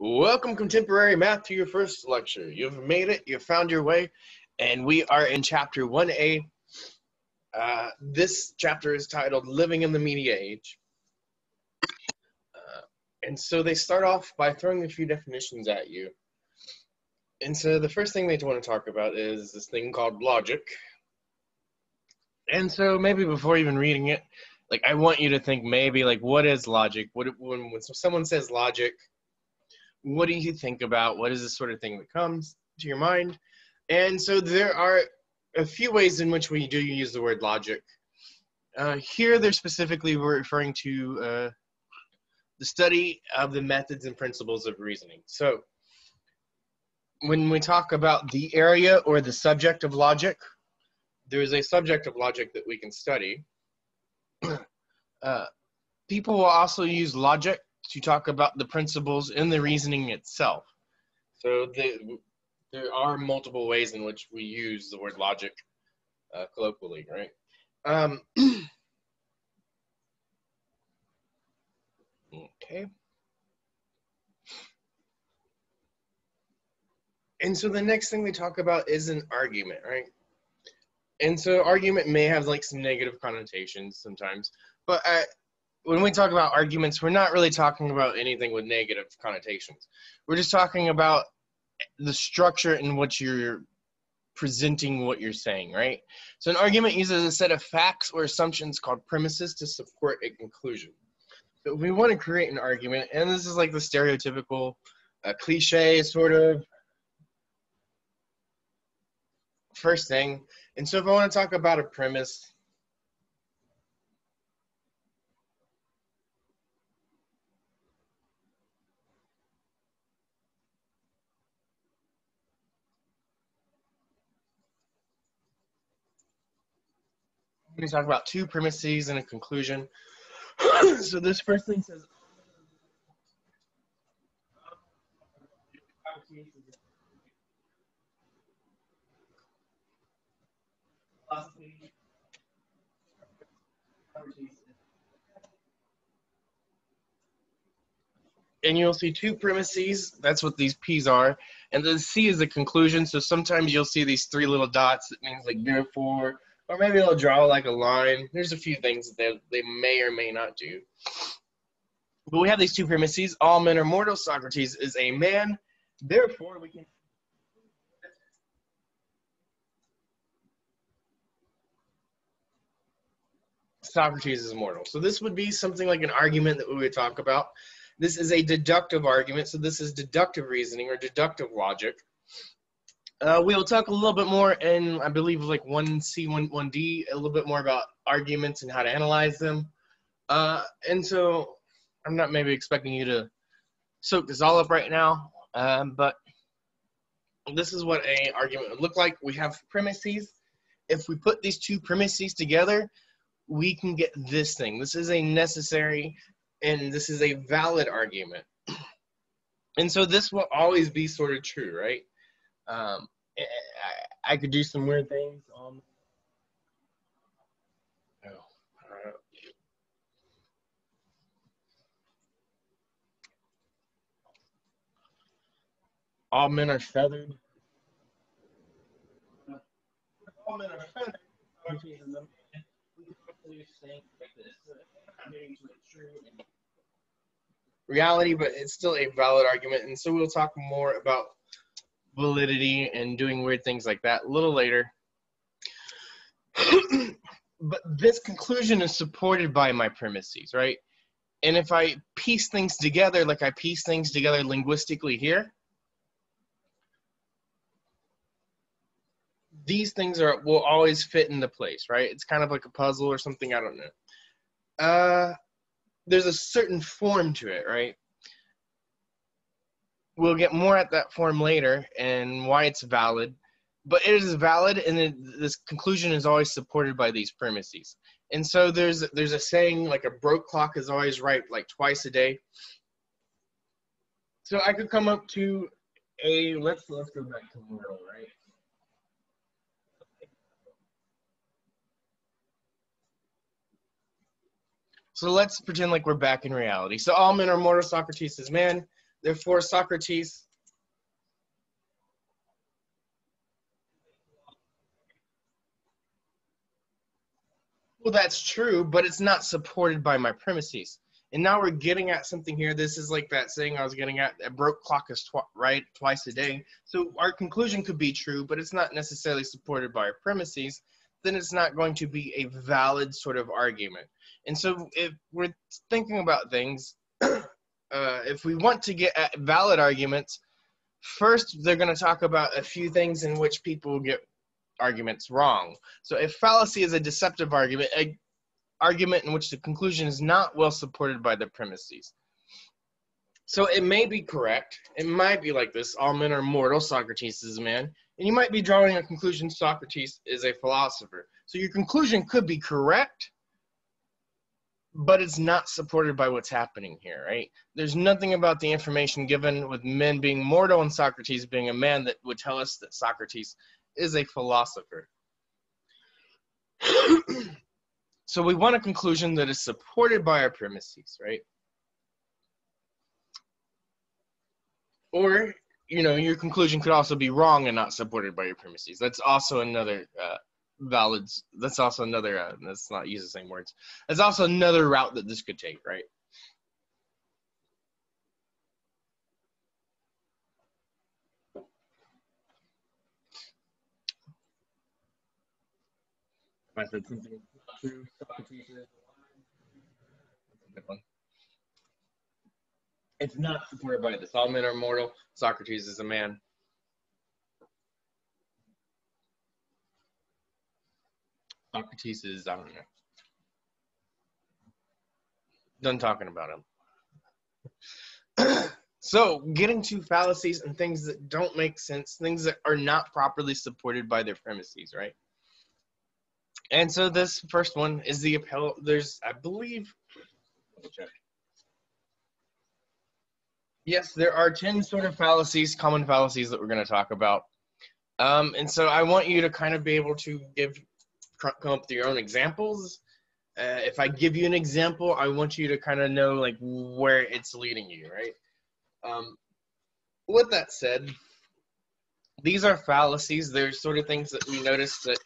Welcome, contemporary math, to your first lecture. You've made it, you've found your way, and we are in chapter 1A. Uh, this chapter is titled Living in the Media Age. Uh, and so they start off by throwing a few definitions at you. And so the first thing they want to talk about is this thing called logic. And so maybe before even reading it, like I want you to think maybe like what is logic? What when, when someone says logic, what do you think about? What is the sort of thing that comes to your mind? And so there are a few ways in which we do use the word logic. Uh, here, they're specifically referring to uh, the study of the methods and principles of reasoning. So, when we talk about the area or the subject of logic, there is a subject of logic that we can study. uh, people will also use logic to talk about the principles in the reasoning itself. So the, there are multiple ways in which we use the word logic uh, colloquially, right? Um, okay. And so the next thing we talk about is an argument, right? And so argument may have like some negative connotations sometimes, but I, when we talk about arguments, we're not really talking about anything with negative connotations. We're just talking about the structure in which you're presenting what you're saying, right? So an argument uses a set of facts or assumptions called premises to support a conclusion. So we want to create an argument, and this is like the stereotypical uh, cliche sort of first thing. And so if I want to talk about a premise, we talk about two premises and a conclusion. so this first thing says and you'll see two premises. That's what these P's are. And the C is the conclusion. So sometimes you'll see these three little dots. That means like therefore, or maybe they'll draw like a line. There's a few things that they, they may or may not do. But we have these two premises. All men are mortal. Socrates is a man. Therefore, we can. Socrates is mortal. So this would be something like an argument that we would talk about. This is a deductive argument. So this is deductive reasoning or deductive logic. Uh, we'll talk a little bit more in, I believe, like 1C, 1, 1D, a little bit more about arguments and how to analyze them. Uh, and so I'm not maybe expecting you to soak this all up right now, um, but this is what a argument would look like. We have premises. If we put these two premises together, we can get this thing. This is a necessary and this is a valid argument. And so this will always be sort of true, right? Um, I, I, could do some weird things. Um, oh, uh, all men are feathered. All men are feathered. Reality, but it's still a valid argument, and so we'll talk more about validity and doing weird things like that a little later. but this conclusion is supported by my premises, right? And if I piece things together like I piece things together linguistically here, these things are will always fit into place, right? It's kind of like a puzzle or something, I don't know. Uh there's a certain form to it, right? We'll get more at that form later and why it's valid. But it is valid, and it, this conclusion is always supported by these premises. And so there's there's a saying like a broke clock is always right, like twice a day. So I could come up to a let's let's go back to mortal, right? So let's pretend like we're back in reality. So all men are mortal. Socrates is man. Therefore, Socrates Well, that's true, but it's not supported by my premises. And now we're getting at something here. This is like that saying I was getting at: "A broke clock is tw- right twice a day." So our conclusion could be true, but it's not necessarily supported by our premises. Then it's not going to be a valid sort of argument. And so, if we're thinking about things, uh, if we want to get at valid arguments, first they're going to talk about a few things in which people get arguments wrong. So if fallacy is a deceptive argument, a argument in which the conclusion is not well supported by the premises. So it may be correct. It might be like this: all men are mortal. Socrates is a man, and you might be drawing a conclusion: Socrates is a philosopher. So your conclusion could be correct, but it's not supported by what's happening here, right? There's nothing about the information given with men being mortal and Socrates being a man that would tell us that Socrates is a philosopher. so we want a conclusion that is supported by our premises, right? Or, you know, your conclusion could also be wrong and not supported by your premises. That's also another uh, valid, that's also another, uh, let's not use the same words. That's also another route that this could take, right? I said something true, Socrates one. It's not supported by this. All men are mortal. Socrates is a man. Socrates is, I don't know. Done talking about him. so, getting to fallacies and things that don't make sense, things that are not properly supported by their premises, right? And so this first one is the appellate. There's, I believe, yes, there are 10 sort of fallacies, common fallacies that we're going to talk about. Um, and so I want you to kind of be able to give, come up with your own examples. Uh, if I give you an example, I want you to kind of know like where it's leading you, right? Um, with that said, these are fallacies. They're sort of things that we notice that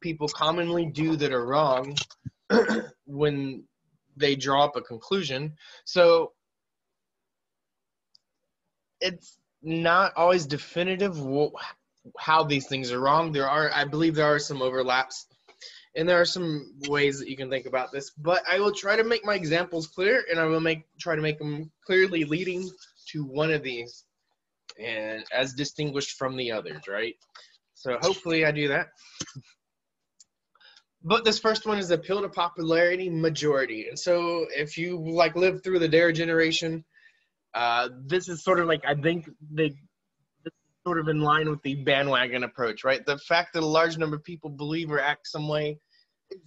people commonly do that are wrong when they draw up a conclusion. So it's not always definitive how these things are wrong. There are, I believe, there are some overlaps, and there are some ways that you can think about this. But I will try to make my examples clear, and I will make try to make them clearly leading to one of these, and as distinguished from the others, right? So hopefully I do that. but this first one is appeal to popularity majority and so if you like live through the D.A.R.E. generation uh, this is sort of like i think they sort of in line with the bandwagon approach right the fact that a large number of people believe or act some way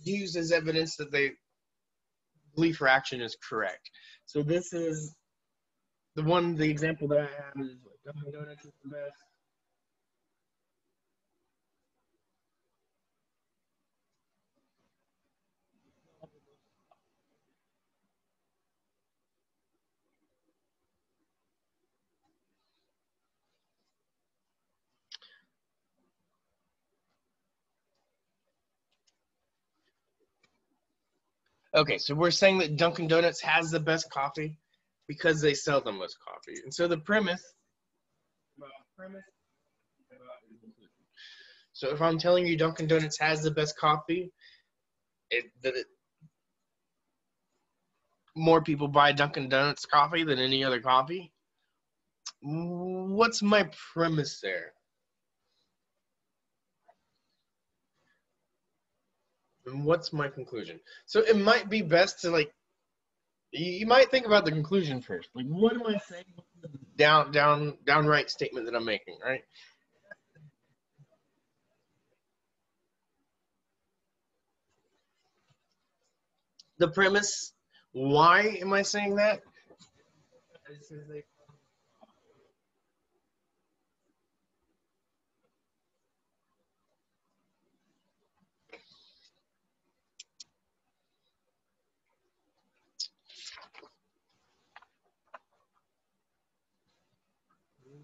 used as evidence that they belief or action is correct. So this is the one the example that i have is Dunkin' Donuts is the best Okay, so we're saying that Dunkin' Donuts has the best coffee because they sell the most coffee. And so the premise, so if I'm telling you Dunkin' Donuts has the best coffee, it, that it, more people buy Dunkin' Donuts coffee than any other coffee. What's my premise there? What's my conclusion? So it might be best to like you might think about the conclusion first. Like what am I saying? Down down downright statement that I'm making, right? The premise, why am I saying that?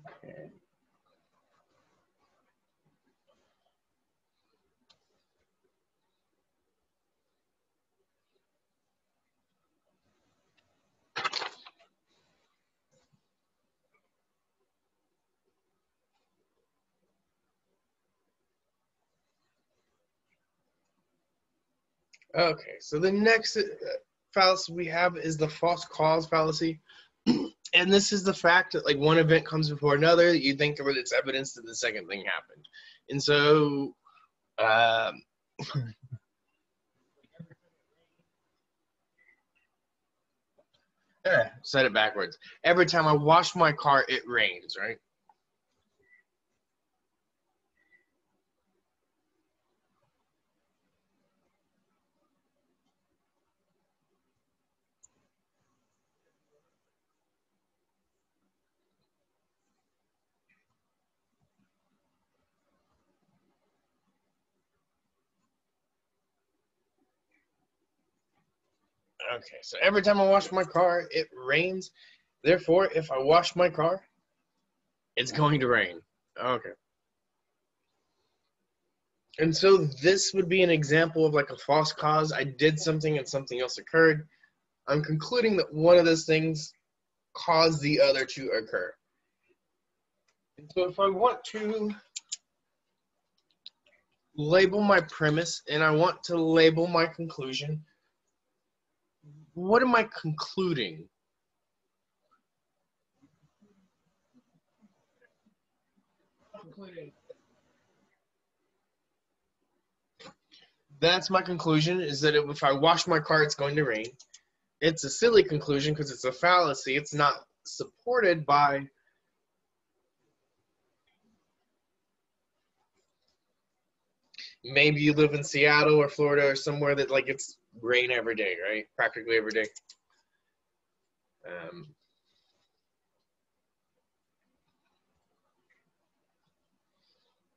Okay. Okay, so the next uh, fallacy we have is the false cause fallacy. and this is the fact that like one event comes before another, you think of it as evidence that the second thing happened. And so um, yeah, said it backwards. Every time I wash my car, it rains, right? Okay, so every time I wash my car, it rains. Therefore, if I wash my car, it's going to rain. Okay. And so this would be an example of like a false cause. I did something and something else occurred. I'm concluding that one of those things caused the other to occur. And so if I want to label my premise and I want to label my conclusion, what am I concluding? That's my conclusion is that if I wash my car, it's going to rain. It's a silly conclusion because it's a fallacy. It's not supported by maybe you live in Seattle or Florida or somewhere that like it's rain every day, right? Practically every day. Um,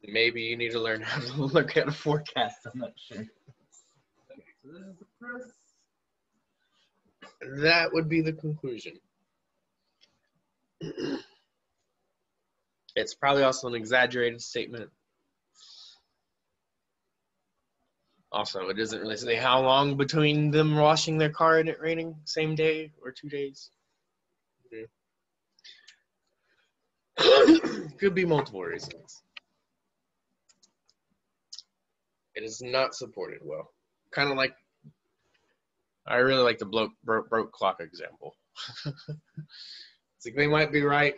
maybe you need to learn how to look at a forecast. I'm not sure. That would be the conclusion. it's probably also an exaggerated statement. Also, it doesn't really say how long between them washing their car and it raining, same day or two days. Could be multiple reasons. It is not supported well. Kind of like, I really like the bloke, broke, broke clock example. it's like they might be right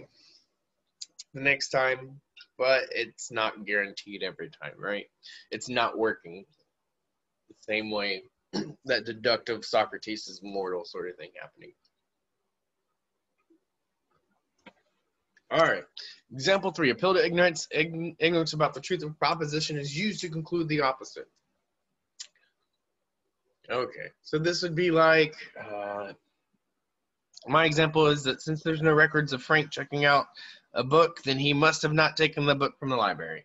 the next time, but it's not guaranteed every time, right? It's not working the same way that deductive Socrates is mortal sort of thing happening. All right. Example three, appeal to ignorance. ignorance about the truth of a proposition is used to conclude the opposite. Okay, so this would be like, uh, my example is that since there's no records of Frank checking out a book, then he must have not taken the book from the library.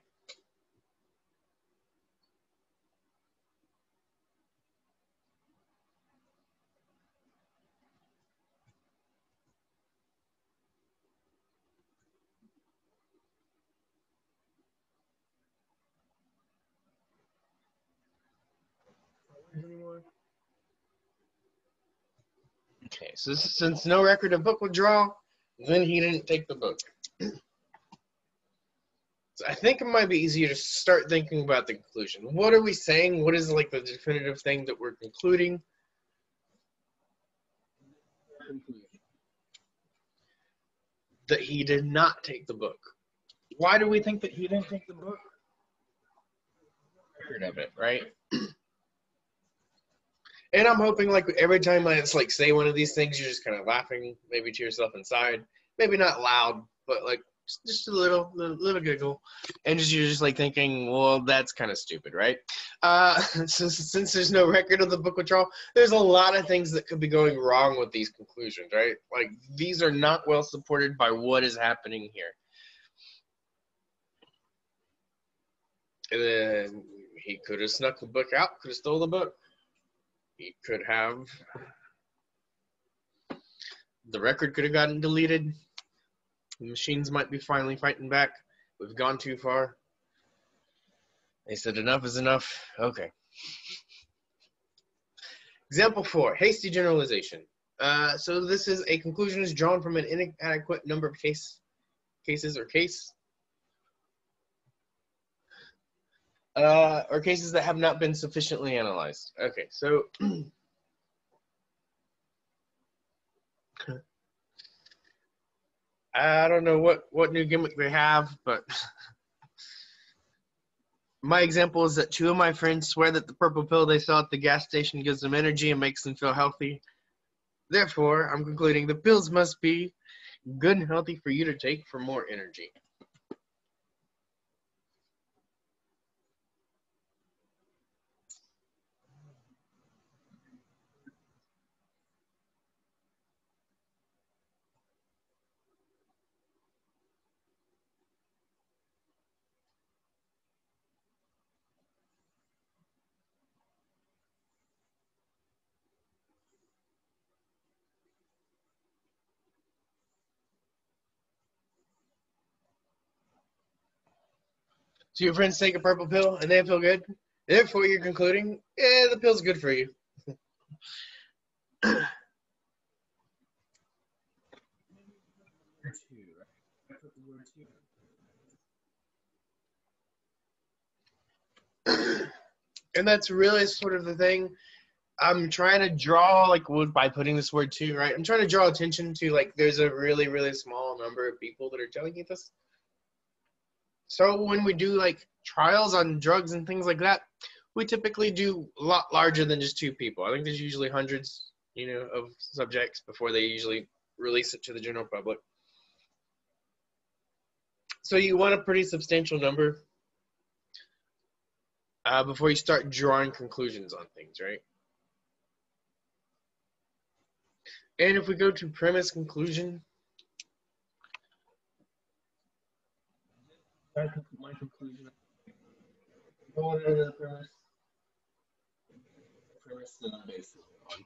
Okay, so since no record of book withdrawal, then he didn't take the book. so I think it might be easier to start thinking about the conclusion. What are we saying? What is like the definitive thing that we're concluding? That he did not take the book. Why do we think that he didn't take the book? Record of it, right? And I'm hoping like every time I just like say one of these things, you're just kind of laughing, maybe to yourself inside, maybe not loud, but like just a little, little, little giggle, and just you're just like thinking, well, that's kind of stupid, right? Uh, since there's no record of the book withdrawal, there's a lot of things that could be going wrong with these conclusions, right? Like these are not well supported by what is happening here. And then he could have snuck the book out, could have stole the book he could have the record could have gotten deleted The machines might be finally fighting back. We've gone too far. They said enough is enough. Okay. Example four, hasty generalization. Uh, so this is a conclusion is drawn from an inadequate number of case cases or case uh, or cases that have not been sufficiently analyzed. Okay, so I don't know what what new gimmick they have, but my example is that two of my friends swear that the purple pill they saw at the gas station gives them energy and makes them feel healthy. Therefore, I'm concluding the pills must be good and healthy for you to take for more energy. So your friends take a purple pill and they feel good. Therefore, you're concluding, yeah, the pill's good for you. and that's really sort of the thing. I'm trying to draw like by putting this word too, right? I'm trying to draw attention to like there's a really really small number of people that are telling you this. So when we do like trials on drugs and things like that, we typically do a lot larger than just two people. I think there's usually hundreds, you know, of subjects before they usually release it to the general public. So you want a pretty substantial number uh, before you start drawing conclusions on things, right? And if we go to premise conclusion, my conclusion. Going into the premise. Premise that I'm on.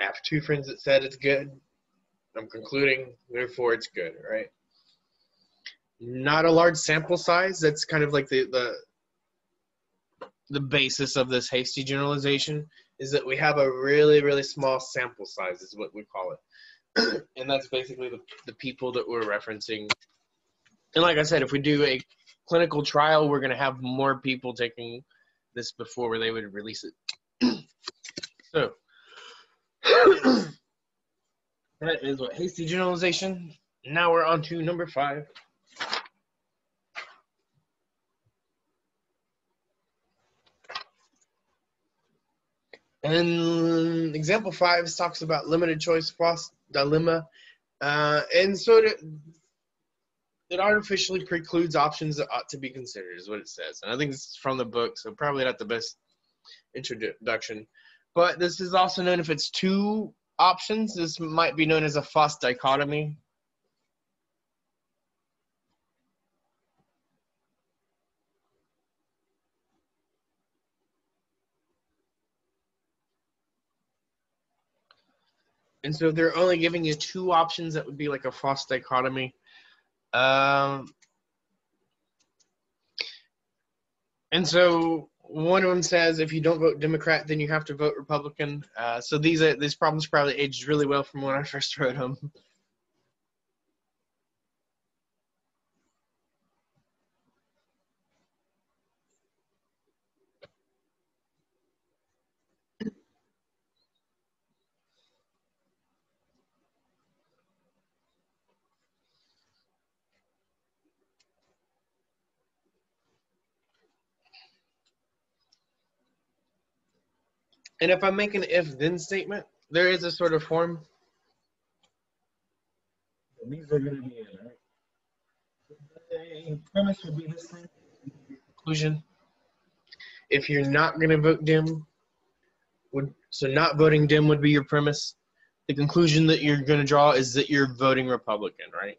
I have two friends that said it's good. I'm concluding, therefore it's good, right? Not a large sample size. That's kind of like the the the basis of this hasty generalization is that we have a really really small sample size is what we call it and that's basically the, the people that we're referencing and like I said, if we do a clinical trial, we're going to have more people taking this before they would release it. so that is what hasty generalization. Now we're on to number five. And example five talks about limited choice false dilemma. Uh, and so to, it artificially precludes options that ought to be considered, is what it says. And I think it's from the book, so probably not the best introduction. But this is also known if it's two options, this might be known as a false dichotomy. And so they're only giving you two options, that would be like a false dichotomy. Um, and so one of them says if you don't vote Democrat, then you have to vote Republican. Uh, so these these problems probably aged really well from when I first wrote them. And if I make an if then statement, there is a sort of form. These are going to be it, right? The premise would be this thing. Conclusion. If you're not going to vote Dem, would so not voting Dem would be your premise. The conclusion that you're going to draw is that you're voting Republican, right?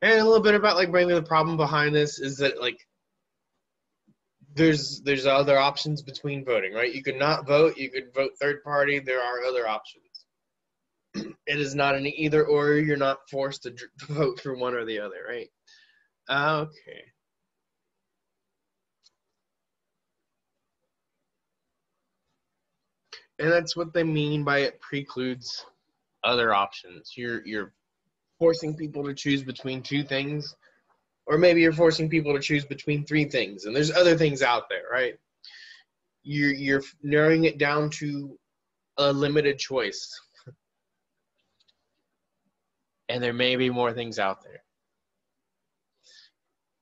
And a little bit about like maybe the problem behind this is that like there's there's other options between voting, right? You could not vote, you could vote third party. There are other options. it is not an either or. You're not forced to vote for one or the other, right? Okay. And that's what they mean by it precludes other options. You're you're forcing people to choose between two things, or maybe you're forcing people to choose between three things, and there's other things out there, right? You're you're narrowing it down to a limited choice, and there may be more things out there.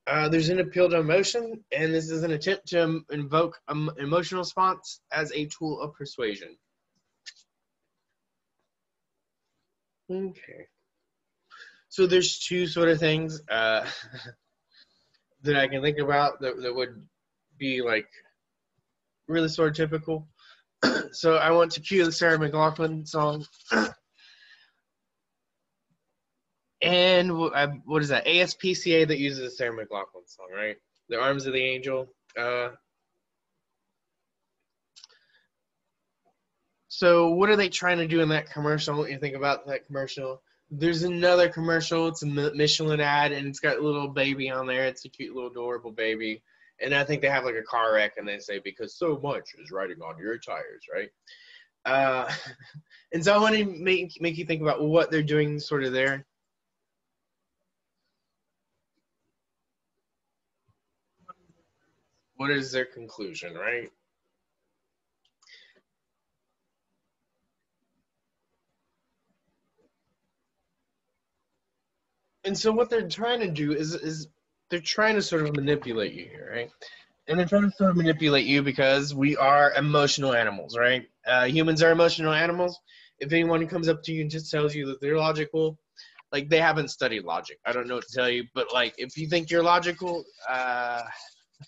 Uh, there's an appeal to emotion, and this is an attempt to invoke um, emotional response as a tool of persuasion. Okay. So there's two sort of things uh, that I can think about that, that would be like really sort of typical. so I want to cue the Sarah McLachlan song. And what is that? ASPCA that uses the Sarah McLachlan song, right? The Arms of the Angel. Uh, so what are they trying to do in that commercial? What you think about that commercial? There's another commercial. It's a Michelin ad, and it's got a little baby on there. It's a cute little adorable baby. And I think they have like a car wreck, and they say because so much is riding on your tires, right? Uh, and so I want to make make you think about what they're doing, sort of there. what is their conclusion, right? And so what they're trying to do is is they're trying to sort of manipulate you here, right? And they're trying to sort of manipulate you because we are emotional animals, right? Uh, humans are emotional animals. If anyone comes up to you and just tells you that they're logical, like they haven't studied logic. I don't know what to tell you, but like if you think you're logical, uh,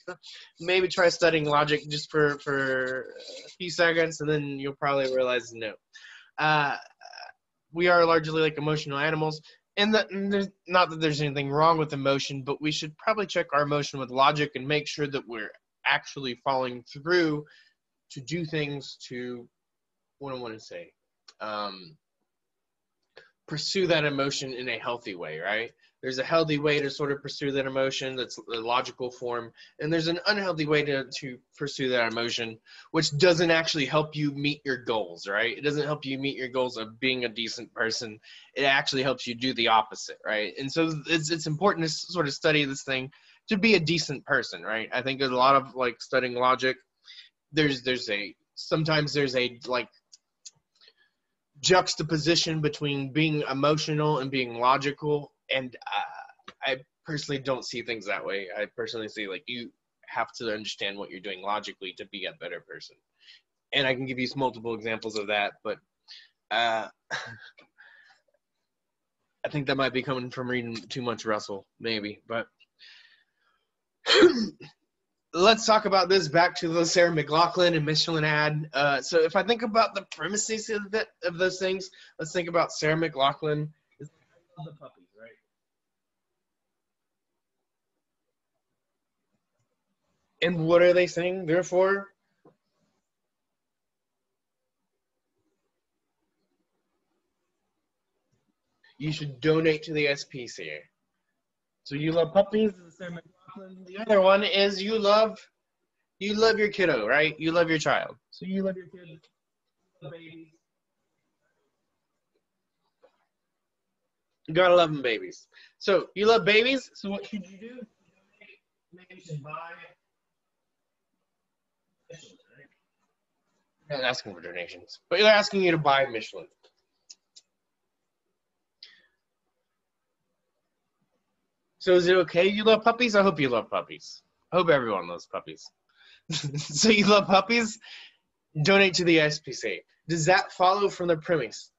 maybe try studying logic just for for a few seconds, and then you'll probably realize no. Uh, we are largely like emotional animals, and, that, and there's not that there's anything wrong with emotion, but we should probably check our emotion with logic and make sure that we're actually following through to do things to what I want to say. Um, pursue that emotion in a healthy way, right? There's a healthy way to sort of pursue that emotion that's a logical form and there's an unhealthy way to, to pursue that emotion which doesn't actually help you meet your goals right? It doesn't help you meet your goals of being a decent person. It actually helps you do the opposite right? And so it's, it's important to sort of study this thing to be a decent person right? I think there's a lot of like studying logic there's there's a sometimes there's a like juxtaposition between being emotional and being logical and uh, I personally don't see things that way. I personally see like you have to understand what you're doing logically to be a better person, and I can give you multiple examples of that. But uh, I think that might be coming from reading too much Russell, maybe. But let's talk about this back to the Sarah McLachlan and Michelin ad. Uh, so if I think about the premises of, that, of those things, let's think about Sarah McLachlan. The puppy. And what are they saying? Therefore, you should donate to the SPCA. So you love puppies. The other one is you love you love your kiddo, right? You love your child. So you love your kid, babies. You gotta love them babies. So you love babies. So what should you do? Maybe you should buy not asking for donations, but they're asking you to buy Michelin. So is it okay you love puppies? I hope you love puppies. I hope everyone loves puppies. so you love puppies? Donate to the SPCA. Does that follow from the premise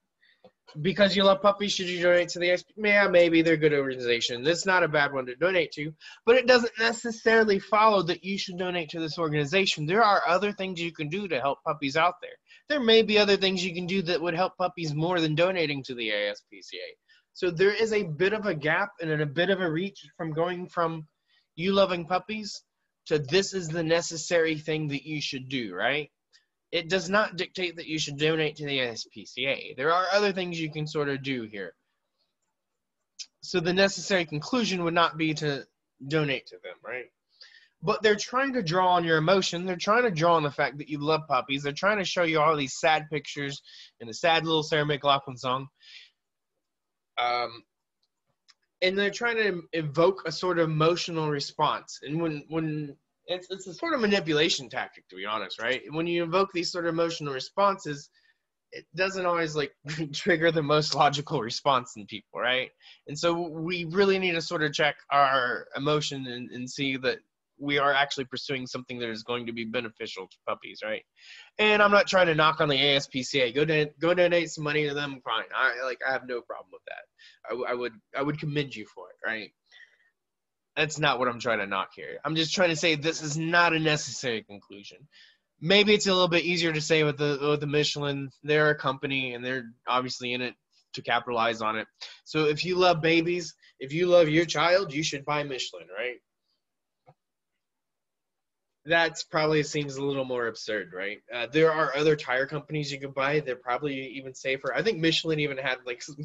because you love puppies, should you donate to the XP? Yeah, maybe they're a good organization. That's not a bad one to donate to, but it doesn't necessarily follow that you should donate to this organization. There are other things you can do to help puppies out there. There may be other things you can do that would help puppies more than donating to the ASPCA. So there is a bit of a gap and a bit of a reach from going from you loving puppies to this is the necessary thing that you should do, right? It does not dictate that you should donate to the ASPCA. There are other things you can sort of do here. So the necessary conclusion would not be to donate to them, right? But they're trying to draw on your emotion. They're trying to draw on the fact that you love puppies. They're trying to show you all these sad pictures and a sad little Sarah McLachlan song. Um, and they're trying to evoke a sort of emotional response. And when when it's it's a sort of manipulation tactic, to be honest, right? When you invoke these sort of emotional responses, it doesn't always like trigger the most logical response in people, right? And so we really need to sort of check our emotion and, and see that we are actually pursuing something that is going to be beneficial to puppies, right? And I'm not trying to knock on the ASPCA. Go don- go donate some money to them. Fine. I like I have no problem with that. I, I would I would commend you for it, right? That's not what I'm trying to knock here. I'm just trying to say this is not a necessary conclusion. Maybe it's a little bit easier to say with the with the Michelin. They're a company and they're obviously in it to capitalize on it. So if you love babies, if you love your child, you should buy Michelin, right? That's probably seems a little more absurd, right? Uh, there are other tire companies you can buy. They're probably even safer. I think Michelin even had like some,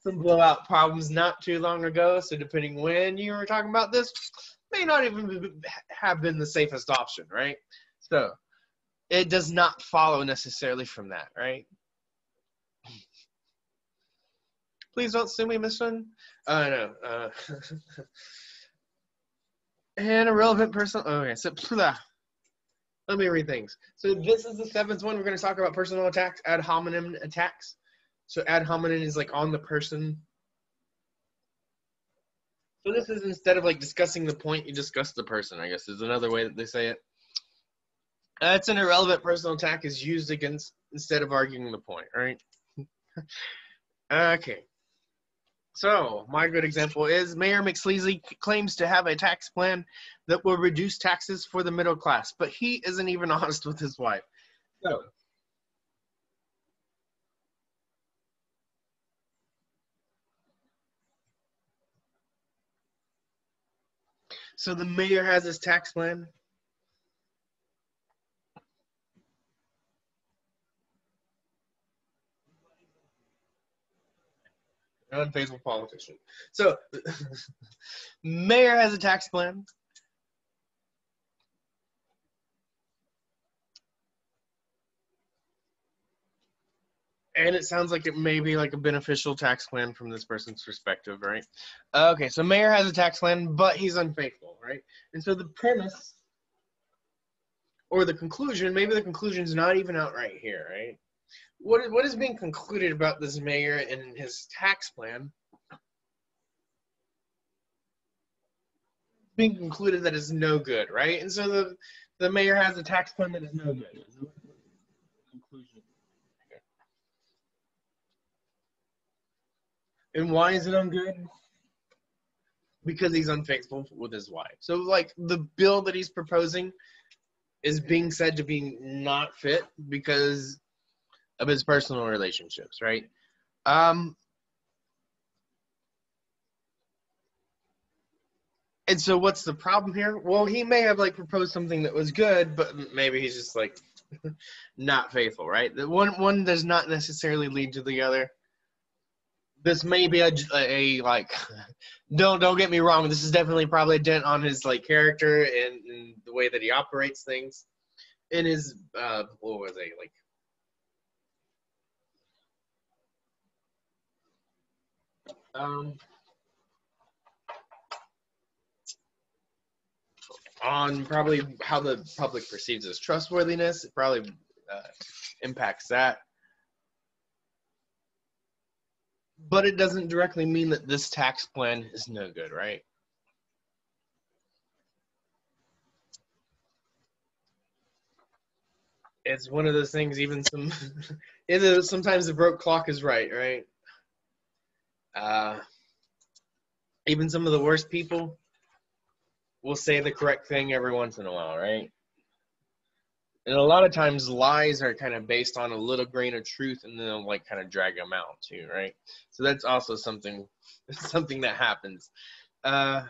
some blowout problems not too long ago. So depending when you were talking about this, may not even have been the safest option, right? So it does not follow necessarily from that, right? Please don't sue me, Michelin. Uh, no. Uh, and a relevant person. Oh, okay, so blah. let me read things. So this is the seventh one. We're going to talk about personal attacks, ad hominem attacks. So ad hominem is like on the person. So this is instead of like discussing the point, you discuss the person. I guess is another way that they say it. Uh, That's an irrelevant personal attack is used against instead of arguing the point, right? okay. So, my good example is Mayor McSleazy claims to have a tax plan that will reduce taxes for the middle class, but he isn't even honest with his wife. So, so the mayor has his tax plan. Unfaithful politician. So, mayor has a tax plan. And it sounds like it may be like a beneficial tax plan from this person's perspective, right? Okay, so mayor has a tax plan, but he's unfaithful, right? And so the premise or the conclusion, maybe the conclusion is not even out right here, right? What is, what is being concluded about this mayor and his tax plan? Being concluded that is no good, right? And so the the mayor has a tax plan that is no good. Conclusion. And why is it ungood? Because he's unfaithful with his wife. So, like the bill that he's proposing is being said to be not fit because of his personal relationships, right? Um, and so what's the problem here? Well, he may have like proposed something that was good, but maybe he's just like not faithful, right? The one one does not necessarily lead to the other. This may be a, a, like don't don't get me wrong. This is definitely probably a dent on his like character and, and the way that he operates things. In his uh, what was it like um, on probably how the public perceives his trustworthiness. It probably uh, impacts that. But it doesn't directly mean that this tax plan is no good, right? It's one of those things. Even some, sometimes the broke clock is right, right? Uh, even some of the worst people will say the correct thing every once in a while, right? And a lot of times lies are kind of based on a little grain of truth and then they'll like kind of drag them out too, right? So that's also something something that happens. Uh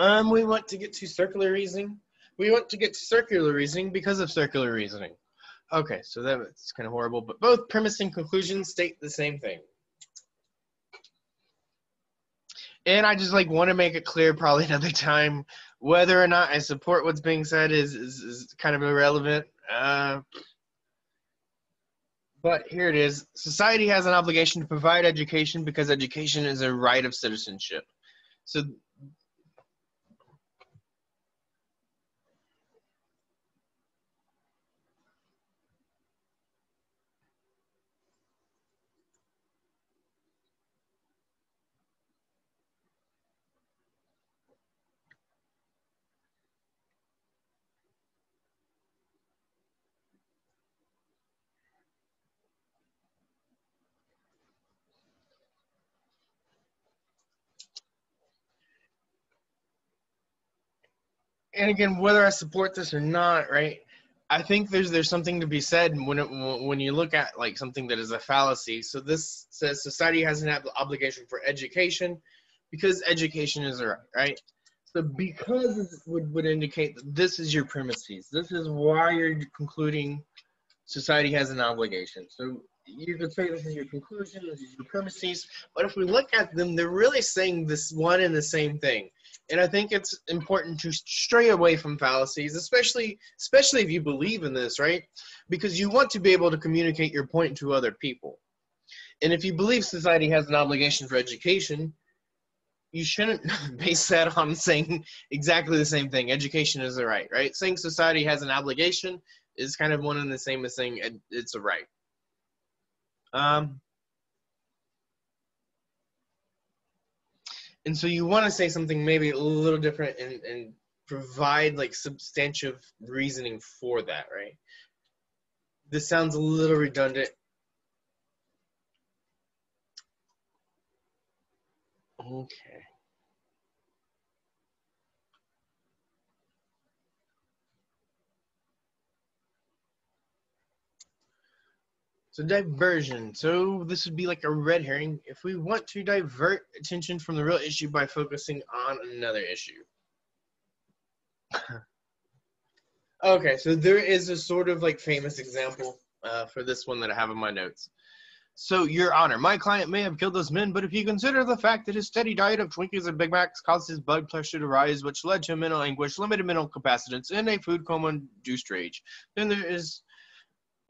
Um, we want to get to circular reasoning. We want to get to circular reasoning because of circular reasoning. Okay, so that's kind of horrible, but both premise and conclusion state the same thing. And I just like want to make it clear, probably another time, whether or not I support what's being said is is, is kind of irrelevant. Uh, but here it is: society has an obligation to provide education because education is a right of citizenship. So and again, whether I support this or not, right? I think there's there's something to be said when it, when you look at like something that is a fallacy. So this says society has an obligation for education because education is a right, right? So because would would indicate that this is your premises. This is why you're concluding society has an obligation. So you could say this is your conclusion, this is your premises, but if we look at them, they're really saying this one and the same thing. And I think it's important to stray away from fallacies, especially especially if you believe in this, right? Because you want to be able to communicate your point to other people. And if you believe society has an obligation for education, you shouldn't base that on saying exactly the same thing. Education is a right, right? Saying society has an obligation is kind of one and the same as saying it's a right. Um, and so you want to say something maybe a little different and, and provide like substantive reasoning for that, right? This sounds a little redundant. Okay. So diversion. So this would be like a red herring if we want to divert attention from the real issue by focusing on another issue. okay, so there is a sort of like famous example uh, for this one that I have in my notes. So, Your Honor, my client may have killed those men, but if you consider the fact that his steady diet of Twinkies and Big Macs caused his blood pressure to rise, which led to mental anguish, limited mental capacitance, and a food coma-induced rage, then there is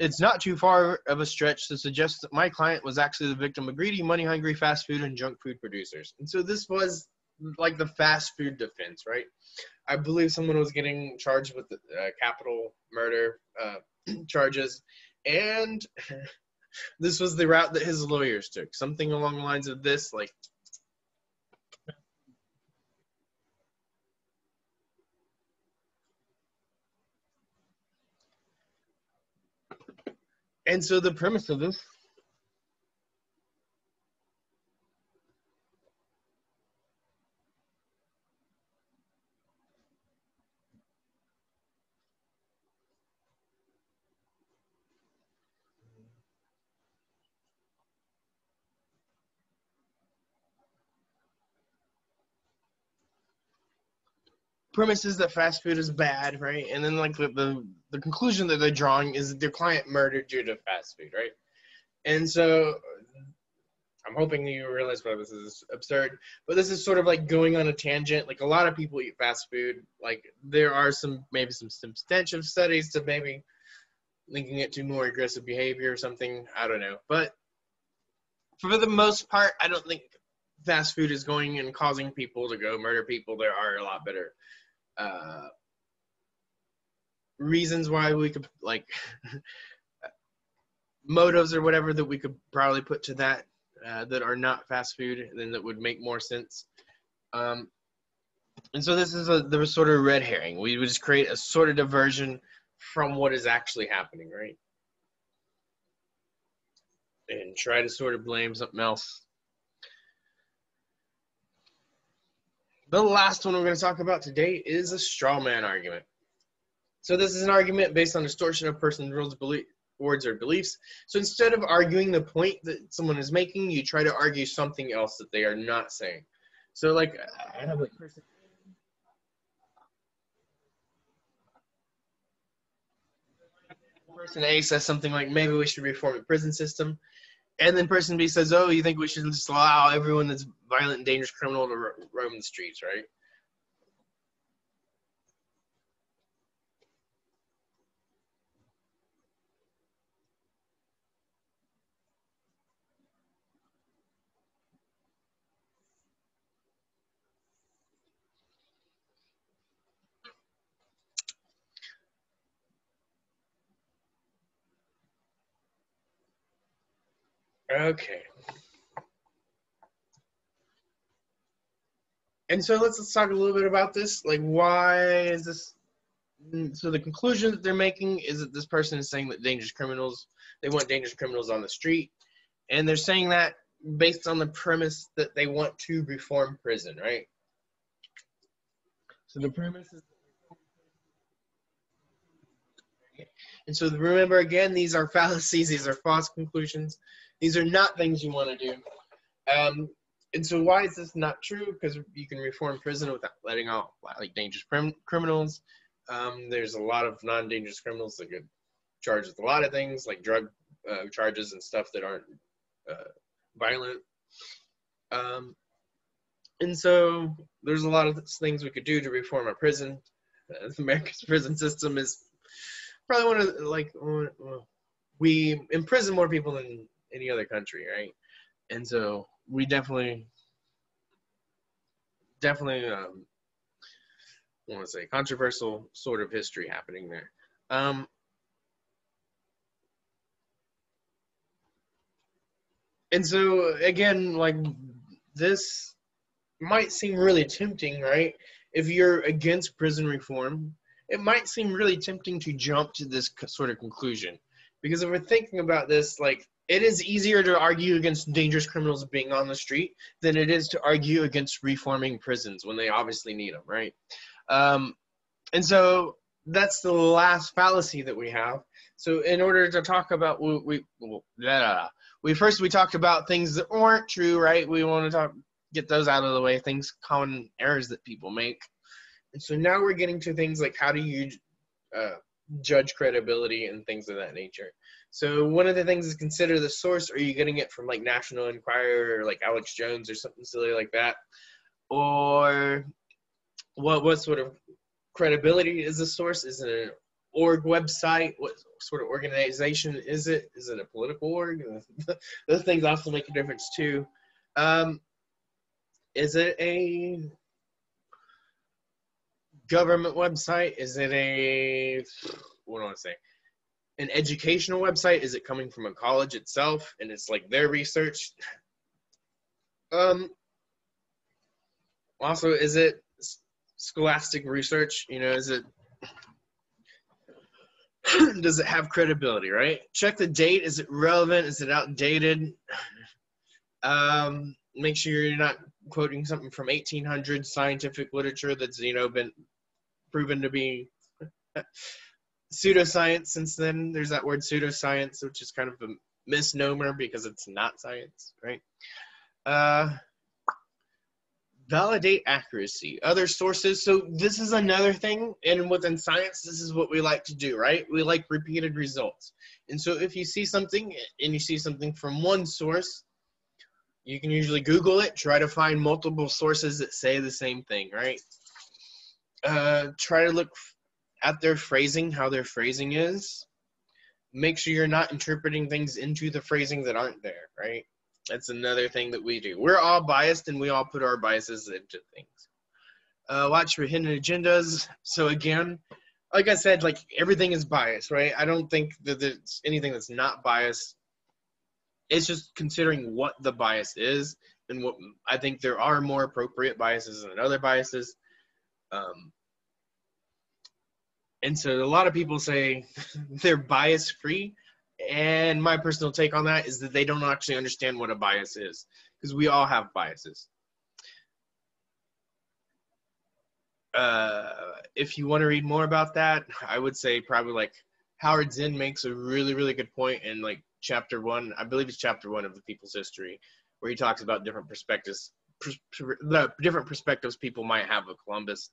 it's not too far of a stretch to suggest that my client was actually the victim of greedy, money hungry fast food and junk food producers. And so this was like the fast food defense, right? I believe someone was getting charged with uh, capital murder uh, charges, and this was the route that his lawyers took. Something along the lines of this, like And so the premise of this premises that fast food is bad, right? And then like the, the the conclusion that they're drawing is their client murdered due to fast food, right? And so I'm hoping you realize why this is absurd, but this is sort of like going on a tangent. Like a lot of people eat fast food. Like there are some maybe some substantive studies to maybe linking it to more aggressive behavior or something. I don't know, but for the most part, I don't think fast food is going and causing people to go murder people. There are a lot better uh, reasons why we could like motives or whatever that we could probably put to that uh, that are not fast food and then that would make more sense. Um, and so this is a the sort of red herring. We would just create a sort of diversion from what is actually happening, right? and try to sort of blame something else. The last one we're going to talk about today is a straw man argument. So this is an argument based on distortion of person's words, belief, words or beliefs. So instead of arguing the point that someone is making, you try to argue something else that they are not saying. So like I have like person person A says something like maybe we should reform the prison system, and then person B says, oh, you think we should just allow everyone that's violent and dangerous criminal to roam the streets, right? Okay. And so let's, let's talk a little bit about this. Like, why is this? Mm, so the conclusion that they're making is that this person is saying that dangerous criminals, they want dangerous criminals on the street, and they're saying that based on the premise that they want to reform prison, right? So the premise is. And so remember again, these are fallacies, these are false conclusions. These are not things you want to do. Um, and so why is this not true? Because you can reform prison without letting out like dangerous prim- criminals. Um, there's a lot of non-dangerous criminals that get charged with a lot of things like drug uh, charges and stuff that aren't uh, violent. Um, and so there's a lot of things we could do to reform our prison. Uh, America's prison system is probably one of the, like we imprison more people than any other country, right? And so we definitely, definitely, um, I want to say controversial sort of history happening there. Um, and so again, like this might seem really tempting, right? If you're against prison reform, it might seem really tempting to jump to this sort of conclusion. Because if we're thinking about this, like it is easier to argue against dangerous criminals being on the street than it is to argue against reforming prisons when they obviously need them, right? Um, and so that's the last fallacy that we have. So in order to talk about we we we first we talked about things that aren't true, right? We want to talk get those out of the way, things common errors that people make. And so now we're getting to things like how do you uh, judge credibility and things of that nature. So one of the things is consider the source. Are you getting it from like National Enquirer or like Alex Jones or something silly like that? Or what what sort of credibility is the source? Is it an org website? What sort of organization is it? Is it a political org? Those things also make a difference too. Um, is it a government website? Is it a what do I want to say? an educational website? Is it coming from a college itself and it's like their research? Um, also, is it scholastic research? You know, is it does it have credibility? Right. Check the date. Is it relevant? Is it outdated? Um, make sure you're not quoting something from 1800 scientific literature that's you know been proven to be pseudoscience since then. There's that word pseudoscience, which is kind of a misnomer because it's not science, right? Uh, validate accuracy. Other sources. So this is another thing, and within science, this is what we like to do, right? We like repeated results. And so if you see something and you see something from one source, you can usually Google it, try to find multiple sources that say the same thing, right? Uh, try to look at their phrasing, how their phrasing is, make sure you're not interpreting things into the phrasing that aren't there, right? That's another thing that we do. We're all biased and we all put our biases into things. Uh, watch for hidden agendas. So again, like I said, like everything is biased, right? I don't think that there's anything that's not biased. It's just considering what the bias is and what I think there are more appropriate biases than other biases. Um, and so a lot of people say they're bias free And my personal take on that is that they don't actually understand what a bias is because we all have biases. Uh, if you want to read more about that, I would say probably like Howard Zinn makes a really, really good point in like chapter one. I believe it's chapter one of the People's History, where he talks about different perspectives, the different perspectives people might have of Columbus,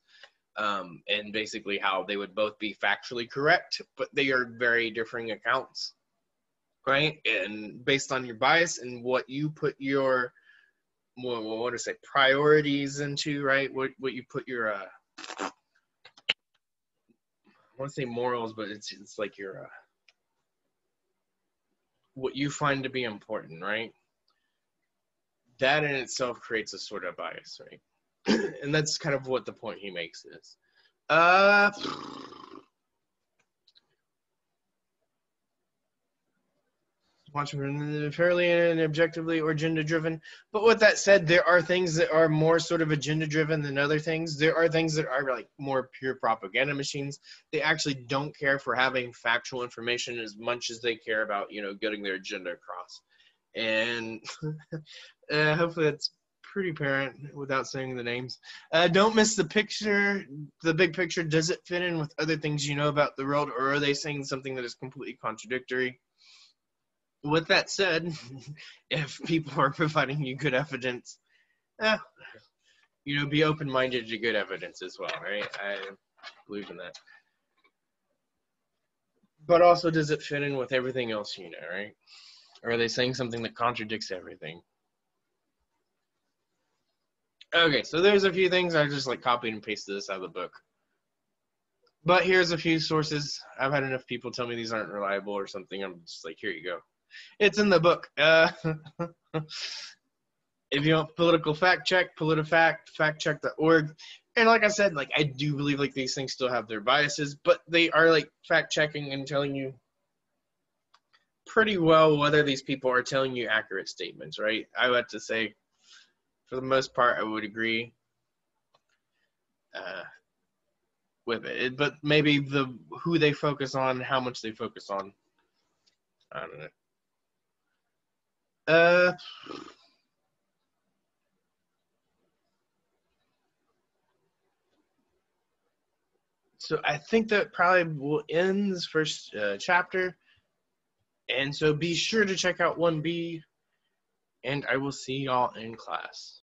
um, and basically how they would both be factually correct, but they are very differing accounts, right? And based on your bias and what you put your what, what to say priorities into, right? What what you put your uh, I want to say morals, but it's it's like your uh, what you find to be important, right? That in itself creates a sort of bias, right? and that's kind of what the point he makes is. Uh, watching fairly and objectively or agenda driven. But with that said, there are things that are more sort of agenda driven than other things. There are things that are like more pure propaganda machines. They actually don't care for having factual information as much as they care about, you know, getting their agenda across. And uh, hopefully that's pretty apparent without saying the names. Uh, don't miss the picture, the big picture. Does it fit in with other things you know about the world, or are they saying something that is completely contradictory? with that said, if people are providing you good evidence, eh, you know, be open minded to good evidence as well, right? I believe in that. But also, does it fit in with everything else you know, right? Or are they saying something that contradicts everything? Okay, so there's a few things I just like copied and pasted this out of the book. But here's a few sources. I've had enough people tell me these aren't reliable or something. I'm just like, here you go it's in the book. Uh, if you want political fact check, PolitiFact, factcheck.org. And like I said, like I do believe like these things still have their biases, but they are like fact checking and telling you pretty well whether these people are telling you accurate statements, right? I would have to say, for the most part, I would agree uh, with it. But maybe the who they focus on, how much they focus on, I don't know. Uh, so I think that probably will end this first uh, chapter. And so be sure to check out 1B, and I will see y'all in class.